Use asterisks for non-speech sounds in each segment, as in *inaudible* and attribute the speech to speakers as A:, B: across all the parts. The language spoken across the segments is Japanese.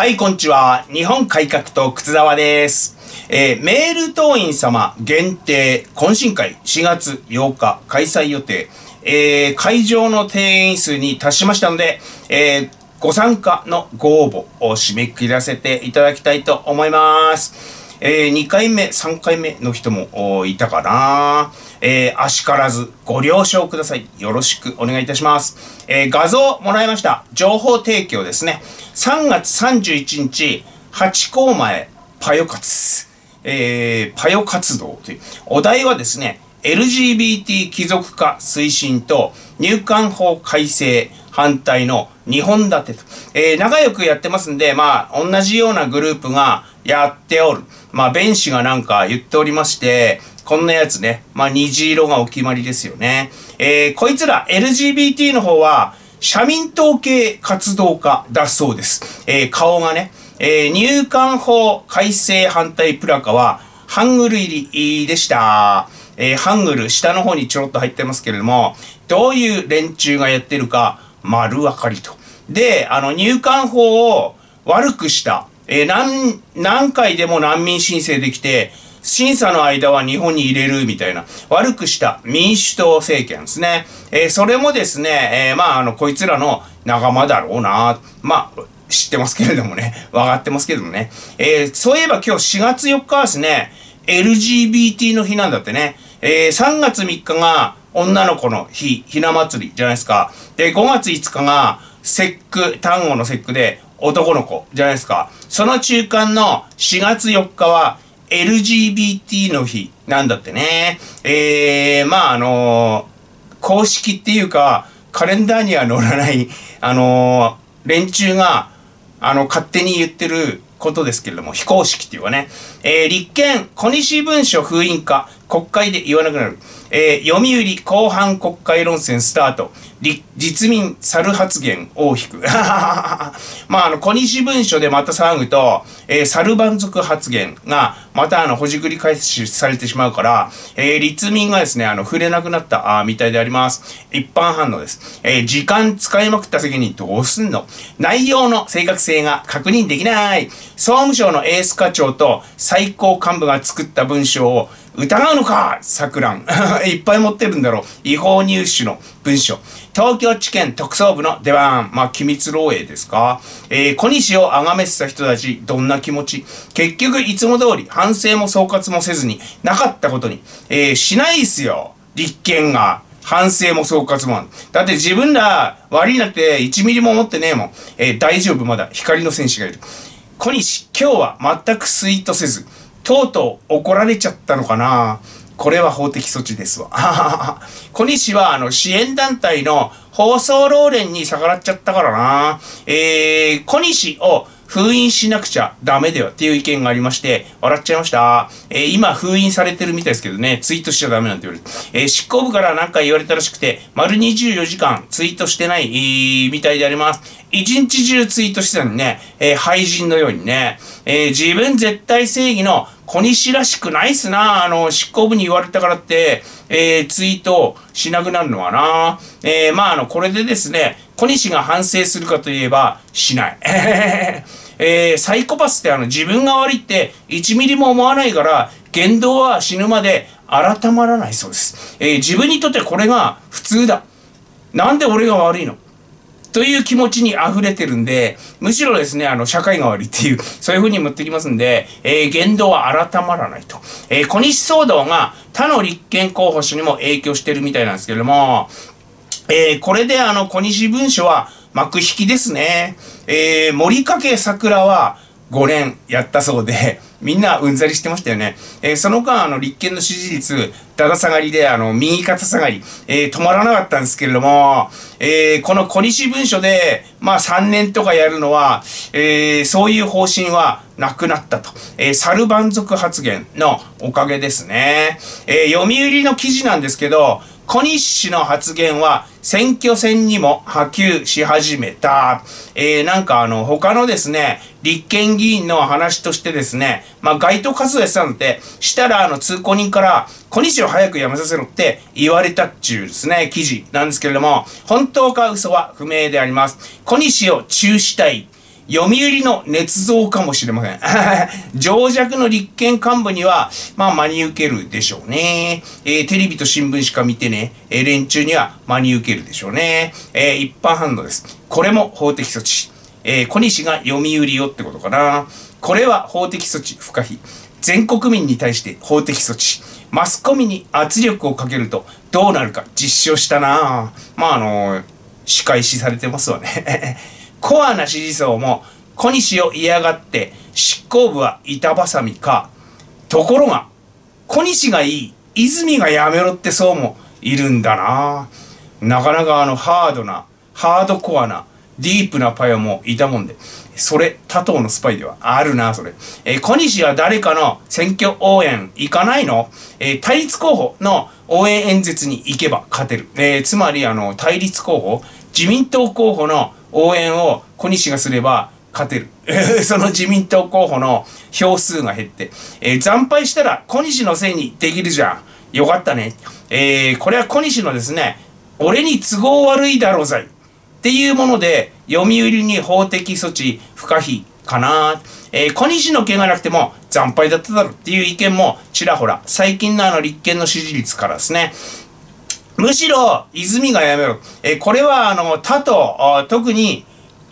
A: はい、こんにちは。日本改革党靴沢です。えー、メール党員様限定懇親会4月8日開催予定。えー、会場の定員数に達しましたので、えー、ご参加のご応募を締め切らせていただきたいと思います。え、2回目、3回目の人もいたかな。えー、あしからずご了承ください。よろしくお願いいたします。えー、画像もらいました。情報提供ですね。3月31日、8校前、パヨ活。えー、パヨ活動という。お題はですね、LGBT 貴族化推進と入管法改正反対の2本立てと。えー、仲良くやってますんで、まあ、同じようなグループがやっておる。まあ、弁士がなんか言っておりまして、こんなやつね。まあ、虹色がお決まりですよね。えー、こいつら LGBT の方は、社民党系活動家だそうです。えー、顔がね。えー、入管法改正反対プラカは、ハングル入りでした。えー、ハングル下の方にちょろっと入ってますけれども、どういう連中がやってるか、丸分かりと。で、あの、入管法を悪くした。えー、何、何回でも難民申請できて、審査の間は日本に入れるみたいな、悪くした民主党政権ですね。えー、それもですね、えー、まあ、あの、こいつらの仲間だろうな。まあ、知ってますけれどもね。*laughs* 分かってますけどもね。えー、そういえば今日4月4日はですね、LGBT の日なんだってね。えー、3月3日が女の子の日、ひな祭りじゃないですか。で、5月5日が節句、単語の節句で男の子じゃないですか。その中間の4月4日は LGBT の日なんだってね。えー、まああの、公式っていうか、カレンダーには載らない、あの、連中が、あの、勝手に言ってることですけれども、非公式っていうかね。えー、立憲、小西文書封印化、国会で言わなくなる。えー、読売後半国会論戦スタート。実民猿発言大引く。*laughs* まあ、あの、小西文書でまた騒ぐと、えー、猿蛮族発言が、またあの、ほじくり返しされてしまうから、えー、立民がですね、あの、触れなくなった、あみたいであります。一般反応です。えー、時間使いまくった責任どうすんの？内容の正確性が確認できない。総務省のエース課長と最高幹部が作った文章を疑うのか錯乱。*laughs* いっぱい持ってるんだろう。違法入手の文書。東京地検特捜部の出番。まあ、機密漏洩ですか？えー、小西を崇めてた人たち、どんな気持ち？結局、いつも通り、反省も総括もせずに、なかったことに、えー、しないっすよ。立憲が。反省も総括もだって自分ら悪いなって1ミリも思ってねえもん。えー、大丈夫まだ光の戦士がいる。小西、今日は全くスイートせず、とうとう怒られちゃったのかなこれは法的措置ですわ。*laughs* 小西はあの支援団体の放送老連に逆らっちゃったからな。えー、小西を封印しなくちゃダメだよっていう意見がありまして、笑っちゃいました。えー、今封印されてるみたいですけどね、ツイートしちゃダメなんて言われて。えー、執行部からなんか言われたらしくて、丸24時間ツイートしてない、えー、みたいであります。一日中ツイートしてたのにね、えー、廃人のようにね、え、自分絶対正義の小西らしくないっすな。あの、執行部に言われたからって、えー、ツイートしなくなるのはな。えー、まあ、あの、これでですね、小西が反省するかといえば、しない。*laughs* えー、サイコパスってあの、自分が悪いって1ミリも思わないから、言動は死ぬまで改まらないそうです。えー、自分にとってこれが普通だ。なんで俺が悪いの？という気持ちに溢れてるんで、むしろですね、あの、社会が悪いっていう、そういうふうに持ってきますんで、えー、言動は改まらないと。えー、小西騒動が他の立憲候補者にも影響してるみたいなんですけれども、えー、これであの、小西文書は幕引きですね。えー、森掛桜は5年やったそうで、みんなうんざりしてましたよね。えー、その間、あの、立憲の支持率、だだ下がりで、あの、右肩下がり、えー、止まらなかったんですけれども、えー、この小西文書で、まあ3年とかやるのは、えー、そういう方針はなくなったと。えー、猿蛮族発言のおかげですね。えー、読売の記事なんですけど、小西氏の発言は選挙戦にも波及し始めた。えー、なんかあの、他のですね、立憲議員の話としてですね、まあ、街頭活動やってたので、したらあの、通行人から、小西を早く辞めさせろって言われたっちゅうですね、記事なんですけれども、本当か嘘は不明であります。小西を中止したい。読売の捏造かもしれません。*laughs* 情弱の立憲幹部には、まあ真に受けるでしょうね。えー、テレビと新聞しか見てね、えー、連中には真に受けるでしょうね。えー、一般反応です。これも法的措置。え、小西が読売よってことかな。これは法的措置不可避。全国民に対して法的措置。マスコミに圧力をかけるとどうなるか実証したなまああの仕返しされてますわねコアな支持層も小西を嫌がって執行部は板挟みかところが小西がいい泉がやめろって層もいるんだな。なかなかあのハードなハードコアなディープなパイオもいたもんでそれ他党のスパイではあるなそれ、え、小西は誰かの選挙応援行かないの、え、対立候補の応援演説に行けば勝てる、えー、つまりあの対立候補自民党候補の応援を小西がすれば勝てる。*laughs* その自民党候補の票数が減って、えー、惨敗したら小西のせいにできるじゃん。よかったね。えー、これは小西のですね、俺に都合悪いだろうざい。っていうもので、読売に法的措置不可避かな。えー、小西の件がなくても惨敗だっただろうっていう意見もちらほら、最近のあの立憲の支持率からですね、むしろ、泉がやめろ。え、これは、あの、他党、特に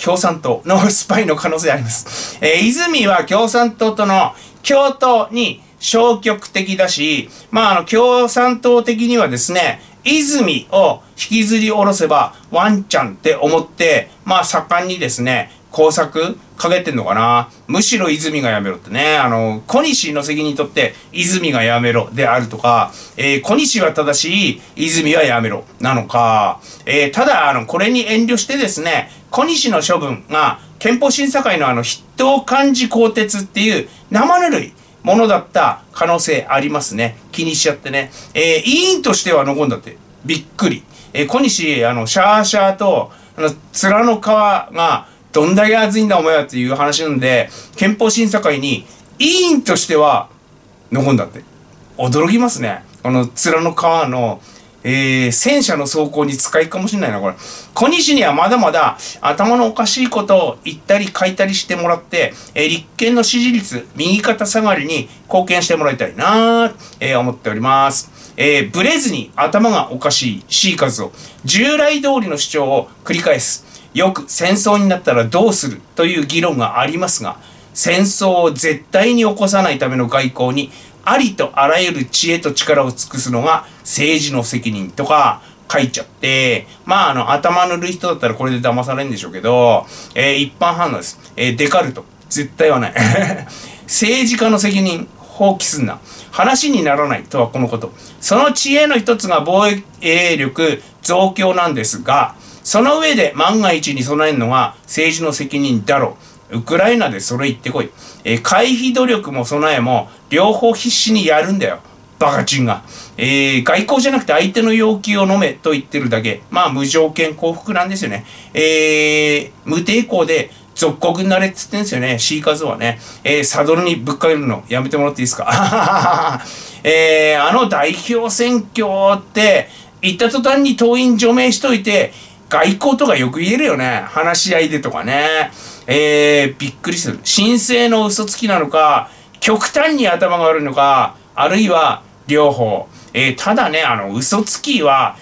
A: 共産党の *laughs* スパイの可能性あります。えー、泉は共産党との共闘に消極的だし、まあ、あの、共産党的にはですね、泉を引きずり下ろせばワンチャンって思って、まあ、盛んにですね、工作かけてんのかな？むしろ泉がやめろってね。あの、小西の責任とって泉がやめろであるとか、えー、小西は正しい、泉はやめろなのか、えー、ただ、あの、これに遠慮してですね、小西の処分が憲法審査会のあの筆頭漢字鋼鉄っていう生ぬるいものだった可能性ありますね。気にしちゃってね。えー、委員としては残んだって。びっくり。えー、小西、あの、シャーシャーと、あの、面の皮が、どんだけ熱いんだお前はっていう話なんで、憲法審査会に委員としては残んだって。驚きますね。この面の皮の、えー、戦車の走行に使いかもしれないな、これ。小西にはまだまだ頭のおかしいことを言ったり書いたりしてもらって、えー、立憲の支持率、右肩下がりに貢献してもらいたいなえー、思っております。えー、ブレずに頭がおかしい C 数を従来通りの主張を繰り返す。よく戦争になったらどうするという議論がありますが、戦争を絶対に起こさないための外交にありとあらゆる知恵と力を尽くすのが政治の責任とか書いちゃって、まあ、あの、頭のる人だったらこれで騙されるんでしょうけど、えー、一般反応です。えー、デカルト。絶対はない。*laughs* 政治家の責任、放棄すんな。話にならないとはこのこと。その知恵の一つが防衛力増強なんですが、その上で万が一に備えるのが政治の責任だろう。ウクライナでそれ言ってこい。えー、回避努力も備えも両方必死にやるんだよ。バカチンが。えー、外交じゃなくて相手の要求を飲めと言ってるだけ。まあ無条件降伏なんですよね。えー、無抵抗で属国になれっつってんですよね。シーカズはね。えー、サドルにぶっかけるのやめてもらっていいですか？*laughs* えー、あの代表選挙って言った途端に党員除名しといて、外交とかよく言えるよね。話し合いでとかね。えー、びっくりする。申請の嘘つきなのか、極端に頭が悪いのか、あるいは両方。えー、ただね、あの、嘘つきは、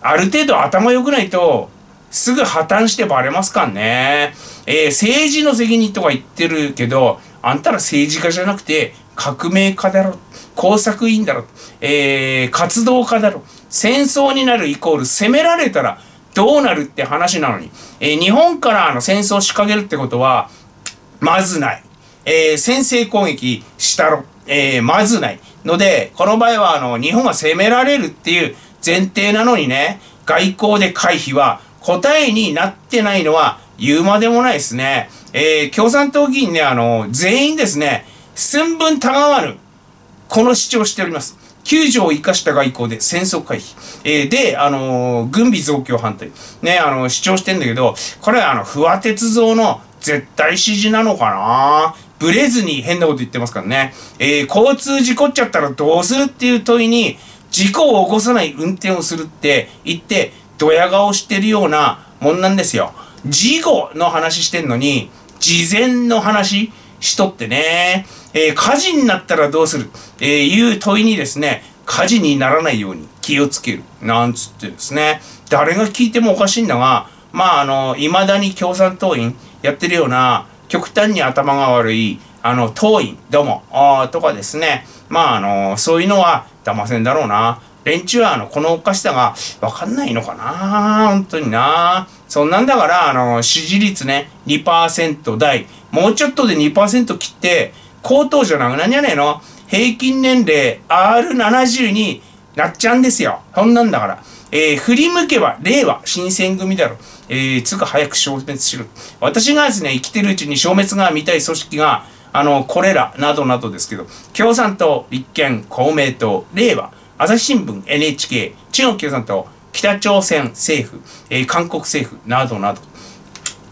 A: ある程度頭良くないと、すぐ破綻してバレますからね。えー、政治の責任とか言ってるけど、あんたら政治家じゃなくて、革命家だろ。工作員だろ。えー、活動家だろ。戦争になるイコール攻められたら、どうなるって話なのに、えー、日本からあの戦争を仕掛けるってことは、まずない。えー、先制攻撃したろ、えー、まずない。ので、この場合はあの、日本が攻められるっていう前提なのにね、外交で回避は答えになってないのは言うまでもないですね。えー、共産党議員ね、あの、全員ですね、寸分たがわぬ、この主張しております。救助を生かした外交で戦争回避。えー、で、あのー、軍備増強反対。ね、あのー、主張してんだけど、これはあの、不破鉄造の絶対支持なのかな？ブレずに変なこと言ってますからね。えー、交通事故っちゃったらどうするっていう問いに、事故を起こさない運転をするって言って、ドヤ顔してるようなもんなんですよ。事故の話してんのに、事前の話しとってね、えー、火事になったらどうする、えー、いう問いにですね、火事にならないように気をつける。なんつってですね、誰が聞いてもおかしいんだが、まあ、あの、未だに共産党員やってるような、極端に頭が悪い、あの、党員どうも、あとかですね、まあ、あの、そういうのは騙せんだろうな。連中はあの、このおかしさがわかんないのかな？本当になそんなんだから、あの、支持率ね、2%台。もうちょっとで2%切って、高等じゃなくなんじゃねえの？平均年齢 R70 になっちゃうんですよ。そんなんだから。えー、振り向けば、令和、新選組だろ。えー、つか早く消滅しろ。私がですね、生きてるうちに消滅が見たい組織が、あの、これら、などなどですけど、共産党、立憲、公明党、令和、朝日新聞、NHK、中国共産党、北朝鮮政府、えー、韓国政府、などなど。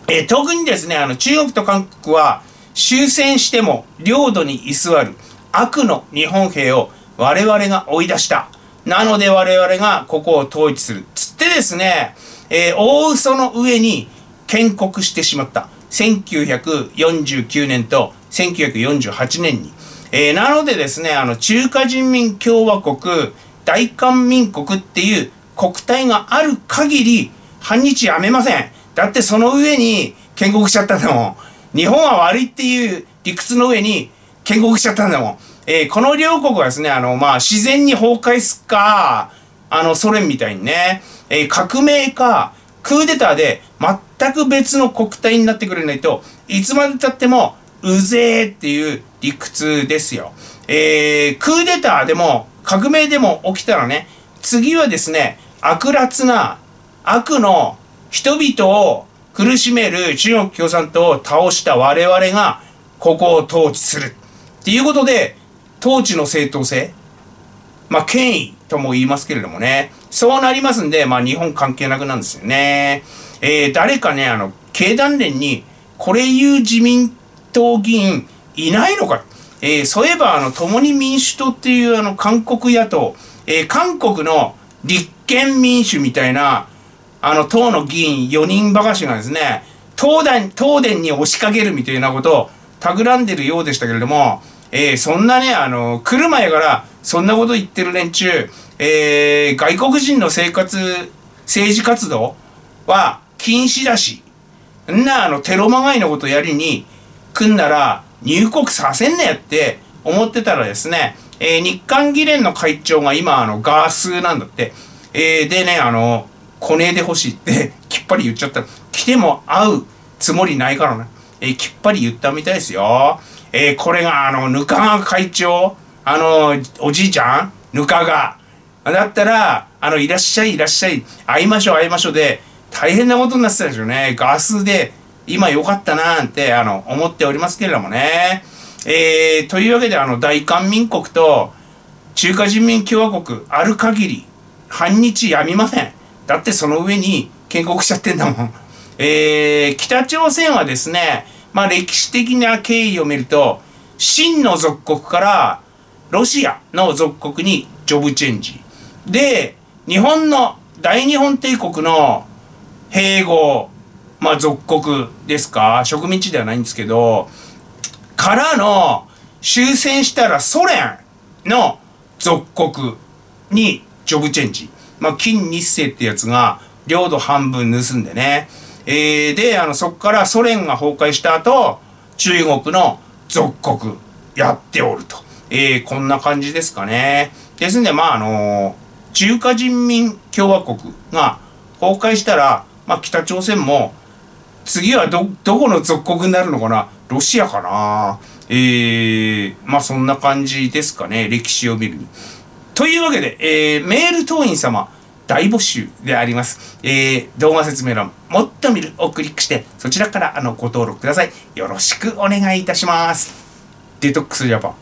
A: えー、特にですね、あの、中国と韓国は、終戦しても領土に居座る悪の日本兵を我々が追い出した。なので我々がここを統一する。つってですね、えー、大嘘の上に建国してしまった。1949年と1948年に。えー、なのでですね、あの、中華人民共和国大韓民国っていう国体がある限り、反日やめません。だってその上に建国しちゃったんだもん。*laughs* 日本は悪いっていう理屈の上に建国しちゃったんだもん。えー、この両国はですね、あの、まあ、自然に崩壊すっか、あの、ソ連みたいにね、えー、革命か、クーデターで全く別の国体になってくれないといつまでたってもうぜーっていう理屈ですよ。えー、クーデターでも革命でも起きたらね、次はですね、悪辣な悪の人々を苦しめる中国共産党を倒した我々がここを統治する。っていうことで、統治の正当性、まあ、権威とも言いますけれどもね、そうなりますんで、まあ、日本関係なくなんですよね。えー、誰かね、あの、経団連に、これ言う自民党議員いないのか。えー、そういえば、あの、共に民主党っていうあの、韓国野党、えー、韓国の立憲民主みたいな、あの、党の議員4人ばかしがですね、東電、東電に押しかけるみたいなことを企んでるようでしたけれども、えー、そんなね、あの、来る前からそんなこと言ってる連中、えー、外国人の生活、政治活動は禁止だし、んな、あの、テロまがいのことやりに来んなら入国させんなやって思ってたらですね、えー、日韓議連の会長が今、あの、ガースなんだって、えー、でね、あの、コネで欲しいって *laughs* きっぱり言っちゃった。来ても会うつもりないからね。えー、きっぱり言ったみたいですよ。えー、これが、あの、ぬかが会長、あの、おじいちゃんぬかが。だったら、あの、いらっしゃい、いらっしゃい、会いましょう、会いましょうで、大変なことになってたでしょうね。ガースで、今良かったなーんて、あの、思っておりますけれどもね。えー、というわけで、あの、大韓民国と中華人民共和国、ある限り、反日やみません。だってその上に建国しちゃってんだもん。えー、北朝鮮はですね、まあ歴史的な経緯を見ると、清の属国からロシアの属国にジョブチェンジ。で、日本の大日本帝国の併合、まあ属国ですか？植民地ではないんですけど、からの終戦したらソ連の属国にジョブチェンジ。まあ金日成ってやつが領土半分盗んでね。えー、で、あの、そこからソ連が崩壊した後、中国の属国やっておると。えー、こんな感じですかね。ですんで、まあ、あのー、中華人民共和国が崩壊したら、まあ、北朝鮮も、次はど、どこの属国になるのかな？ロシアかな？えー、まあ、そんな感じですかね。歴史を見るに。というわけで、えー、メール党員様、大募集であります。えー、動画説明欄、もっと見るをクリックして、そちらからあのご登録ください。よろしくお願いいたします。デトックスジャパン。